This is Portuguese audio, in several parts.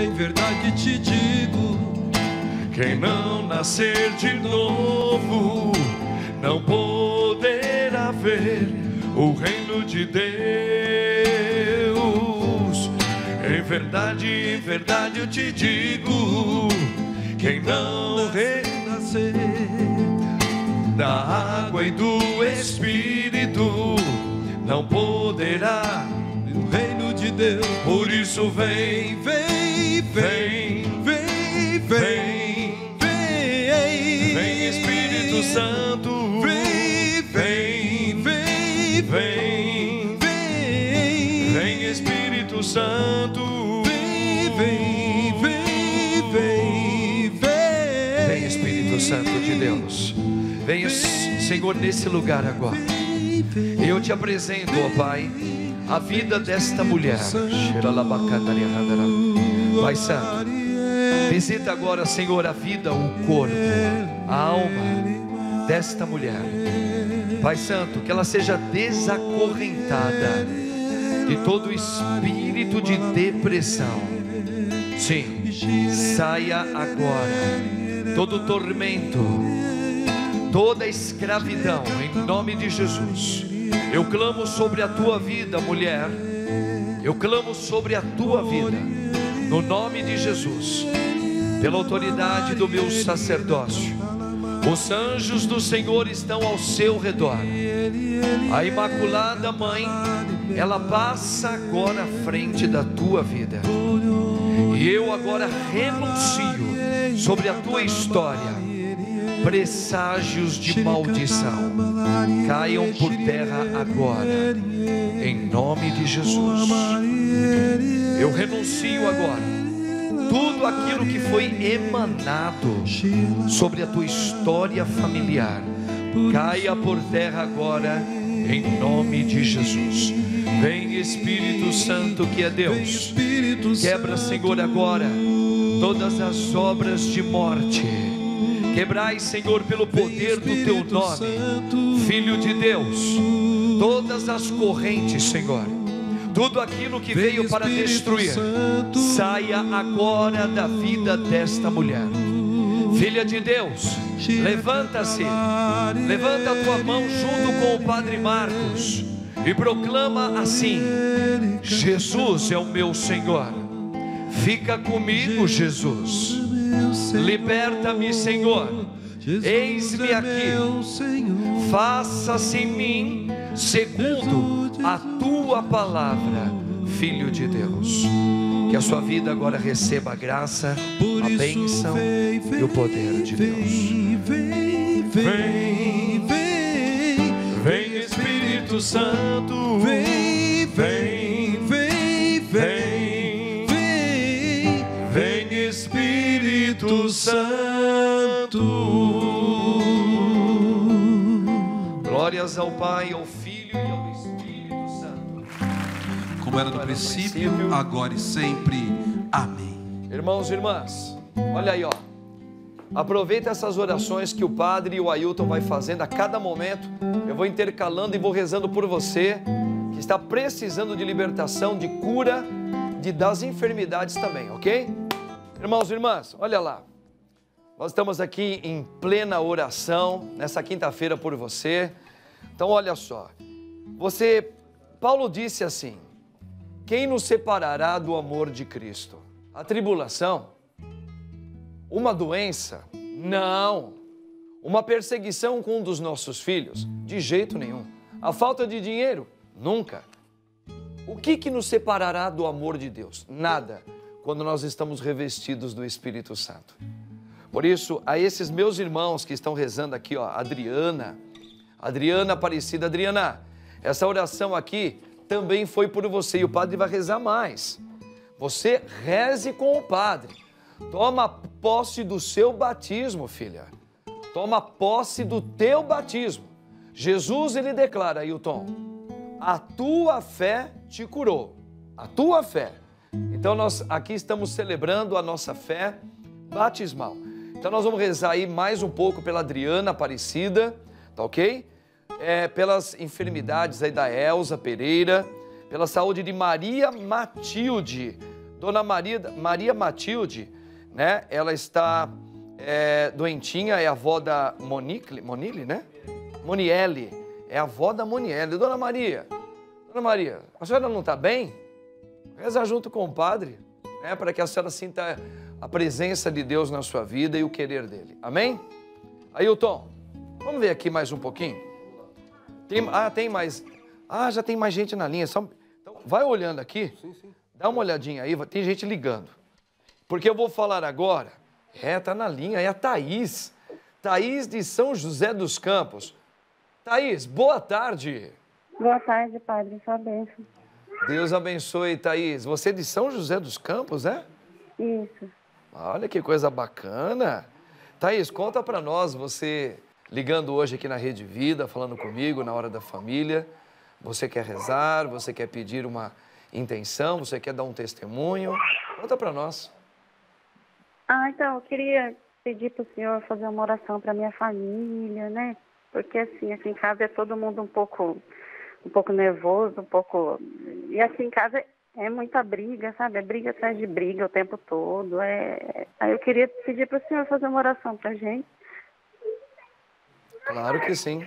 em verdade te digo: quem não nascer de novo não poderá ver o reino de Deus. Em verdade, em verdade eu te digo: quem não renascer da água e do Espírito não poderá o reino de Deus. Por isso vem, Vem, vem, vem, vem, vem, vem, vem Espírito Santo, vem, vem, vem, vem, vem, vem Espírito Santo, vem, vem, vem, vem, vem, vem Espírito Santo de Deus, vem Senhor nesse lugar agora. Eu te apresento, ó Pai, a vida desta mulher. Pai Santo, visita agora, Senhor, a vida, o corpo, a alma desta mulher. Pai Santo, que ela seja desacorrentada de todo espírito de depressão. Sim, saia agora todo tormento, toda escravidão, em nome de Jesus. Eu clamo sobre a tua vida, mulher. Eu clamo sobre a tua vida, no nome de Jesus, pela autoridade do meu sacerdócio. Os anjos do Senhor estão ao seu redor. A Imaculada Mãe, ela passa agora à frente da tua vida. E eu agora renuncio sobre a tua história presságios de maldição caiam por terra agora, em nome de Jesus. Eu renuncio agora. Tudo aquilo que foi emanado sobre a tua história familiar, caia por terra agora, em nome de Jesus. Vem Espírito Santo que é Deus, quebra, Senhor, agora todas as obras de morte. Quebrai, Senhor, pelo poder do teu nome, Filho de Deus, todas as correntes, Senhor, tudo aquilo que veio para destruir, saia agora da vida desta mulher. Filha de Deus, levanta-se, levanta a tua mão junto com o Padre Marcos e proclama assim: Jesus é o meu Senhor, fica comigo, Jesus. Liberta-me, Senhor. Eis-me aqui. Faça-se em mim segundo a tua palavra, Filho de Deus. Que a sua vida agora receba a graça, a bênção e o poder de Deus. Vem, vem, vem, Vem Espírito Santo, vem, vem, vem, vem, vem, vem Espírito Santo. Glórias ao Pai, ao Filho como era no princípio, agora e sempre. Amém. Irmãos e irmãs, olha aí, ó. Aproveita essas orações que o padre e o Ailton vai fazendo a cada momento. Eu vou intercalando e vou rezando por você que está precisando de libertação, de cura, de das enfermidades também, ok? Irmãos e irmãs, olha lá. Nós estamos aqui em plena oração nessa quinta-feira por você. Então, olha só. Você, Paulo disse assim: Quem nos separará do amor de Cristo? A tribulação? Uma doença? Não. Uma perseguição com um dos nossos filhos? De jeito nenhum. A falta de dinheiro? Nunca. O que que nos separará do amor de Deus? Nada, quando nós estamos revestidos do Espírito Santo. Por isso, a esses meus irmãos que estão rezando aqui, ó, Adriana, Adriana Aparecida, Adriana, essa oração aqui também foi por você e o padre vai rezar mais. Você reze com o padre. Toma posse do seu batismo, filha. Toma posse do teu batismo. Jesus ele declara, Ailton, a tua fé te curou. A tua fé. Então nós aqui estamos celebrando a nossa fé batismal. Então nós vamos rezar aí mais um pouco pela Adriana Aparecida, tá ok? É, pelas enfermidades aí da Elza Pereira, pela saúde de Maria Matilde. Dona Maria, Maria Matilde, né? Ela está é, doentinha, é avó da Monique, Monile, né? Moniele, é avó da Moniele. Dona Maria, Dona Maria, a senhora não está bem? Reza junto com o padre, né? Para que a senhora sinta a presença de Deus na sua vida e o querer dele. Amém? Ailton, vamos ver aqui mais um pouquinho? Tem, ah, tem mais. Ah, já tem mais gente na linha. Só, então, vai olhando aqui. Sim, sim. Dá uma olhadinha aí, tem gente ligando. Porque eu vou falar agora. É, tá na linha, é a Thaís. Thaís de São José dos Campos. Thaís, boa tarde. Boa tarde, padre. Sua bênção. Deus abençoe, Thaís. Você é de São José dos Campos, é? Isso. Olha que coisa bacana. Thaís, conta para nós, você ligando hoje aqui na Rede Vida, falando comigo na hora da família. Você quer rezar, você quer pedir uma intenção? Você quer dar um testemunho? Conta para nós. Ah, então, eu queria pedir para o senhor fazer uma oração para minha família, né? Porque assim, aqui em casa é todo mundo um pouco, um pouco nervoso, um pouco. E aqui em casa é muita briga, sabe? É briga atrás de briga o tempo todo. É... Aí eu queria pedir para o senhor fazer uma oração para gente. Claro que sim.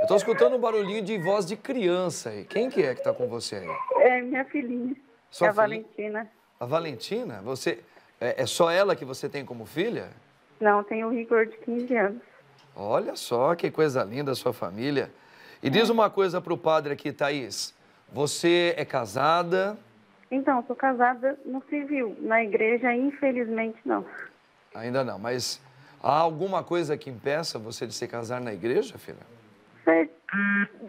Eu estou escutando um barulhinho de voz de criança aí. Quem que é que está com você aí? É minha filhinha. Sua é a Valentina. A Valentina? Você é, é, só ela que você tem como filha? Não, tenho o Rigor de 15 anos. Olha só que coisa linda a sua família. E é. diz uma coisa para o padre aqui, Thaís. Você é casada? Então, sou casada no civil. Na igreja, infelizmente, não. Ainda não, mas há alguma coisa que impeça você de se casar na igreja, filha?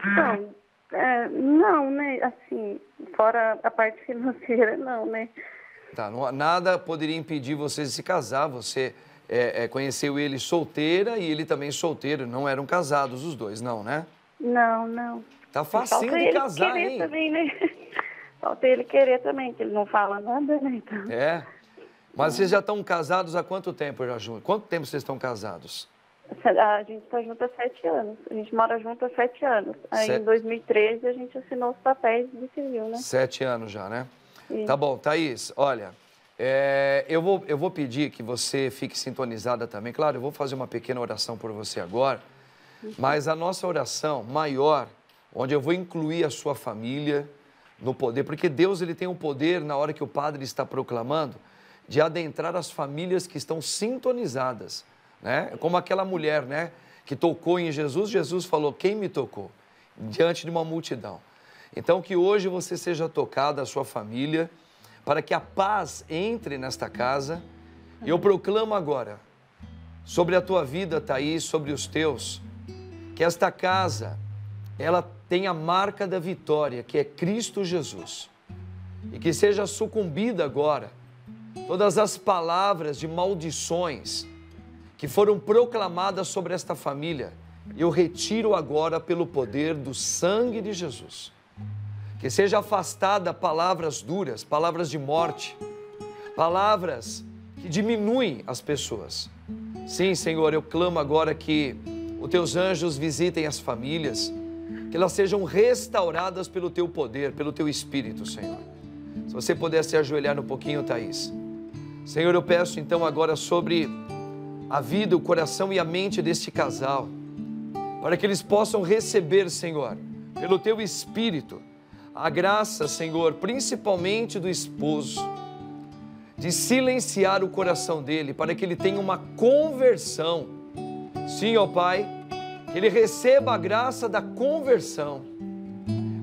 Não, é, não, né? Assim, fora a parte financeira, não, né? Tá, não, nada poderia impedir vocês de se casar. Você é, é, conheceu ele solteira e ele também solteiro. Não eram casados os dois, não, né? Não, não. Tá facinho de casar, hein? Também, né? Falta ele querer também, que ele não fala nada, né? Então... É. Mas vocês já estão casados há quanto tempo já juntos? Quanto tempo vocês estão casados? A gente está junto há sete anos. A gente mora junto há sete anos. Aí Set... em 2013 a gente assinou os papéis de civil, né? Sete anos já, né? Sim. Tá bom, Thaís, olha, é, eu, vou, eu vou pedir que você fique sintonizada também. Claro, eu vou fazer uma pequena oração por você agora, uhum. mas a nossa oração maior, onde eu vou incluir a sua família no poder, porque Deus ele tem o um poder na hora que o padre está proclamando de adentrar as famílias que estão sintonizadas né? Como aquela mulher, né? Que tocou em Jesus, Jesus falou: Quem me tocou? Diante de uma multidão. Então, que hoje você seja tocado, a sua família, para que a paz entre nesta casa. E eu proclamo agora, sobre a tua vida, Thaís, sobre os teus, que esta casa, ela tem a marca da vitória, que é Cristo Jesus. E que seja sucumbida agora todas as palavras de maldições, que foram proclamadas sobre esta família, eu retiro agora pelo poder do sangue de Jesus. Que seja afastada palavras duras, palavras de morte, palavras que diminuem as pessoas. Sim, Senhor, eu clamo agora que os teus anjos visitem as famílias, que elas sejam restauradas pelo teu poder, pelo teu espírito, Senhor. Se você pudesse ajoelhar um pouquinho, Thaís. Senhor, eu peço então agora sobre a vida, o coração e a mente deste casal, para que eles possam receber, Senhor, pelo teu espírito, a graça, Senhor, principalmente do esposo, de silenciar o coração dele, para que ele tenha uma conversão. Sim, ó Pai, que ele receba a graça da conversão,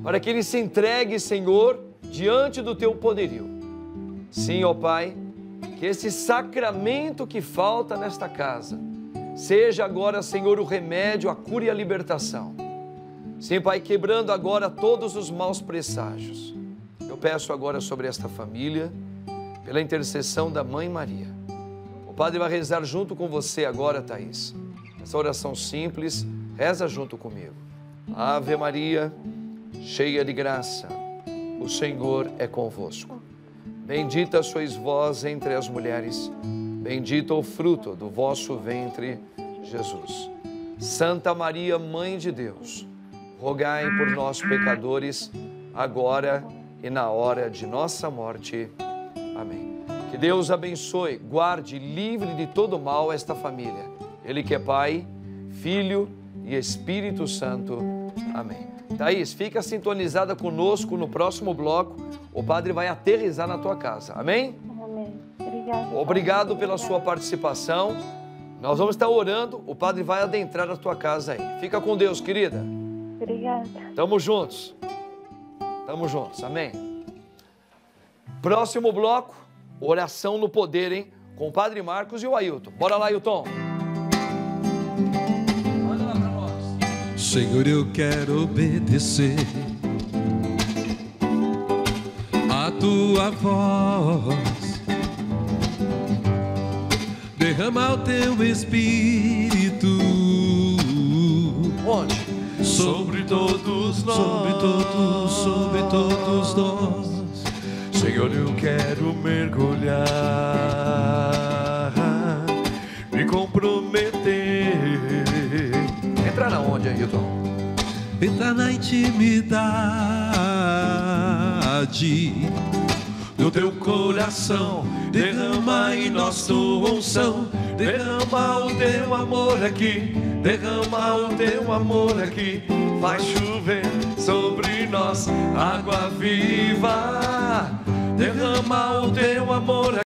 para que ele se entregue, Senhor, diante do teu poderio. Sim, ó Pai, que esse sacramento que falta nesta casa seja agora, Senhor, o remédio, a cura e a libertação. Sim, Pai, quebrando agora todos os maus presságios. Eu peço agora sobre esta família, pela intercessão da Mãe Maria. O Padre vai rezar junto com você agora, Thaís. Essa oração simples, reza junto comigo. Ave Maria, cheia de graça, o Senhor é convosco. Bendita sois vós entre as mulheres, bendito o fruto do vosso ventre, Jesus. Santa Maria, Mãe de Deus, rogai por nós, pecadores, agora e na hora de nossa morte. Amém. Que Deus abençoe, guarde, livre de todo mal esta família. Ele que é Pai, Filho e Espírito Santo. Amém. Thaís, fica sintonizada conosco no próximo bloco. O Padre vai aterrizar na tua casa. Amém? Amém. Obrigada. Obrigado pela sua participação. Nós vamos estar orando. O Padre vai adentrar na tua casa aí. Fica com Deus, querida. Obrigada. Tamo juntos. Tamo juntos. Amém. Próximo bloco, oração no poder, hein? Com o Padre Marcos e o Ailton. Bora lá, Ailton. Senhor, eu quero obedecer a tua voz. Derrama o teu espírito Onde? sobre todos nós, sobre todos, sobre todos nós. Senhor, eu quero mergulhar, me comprometer. Onde, Ailton? Entra na intimidade do teu coração, derrama em tua unção, derrama o teu amor aqui, derrama o teu amor aqui, vai chover sobre nós água viva, derrama o teu amor aqui.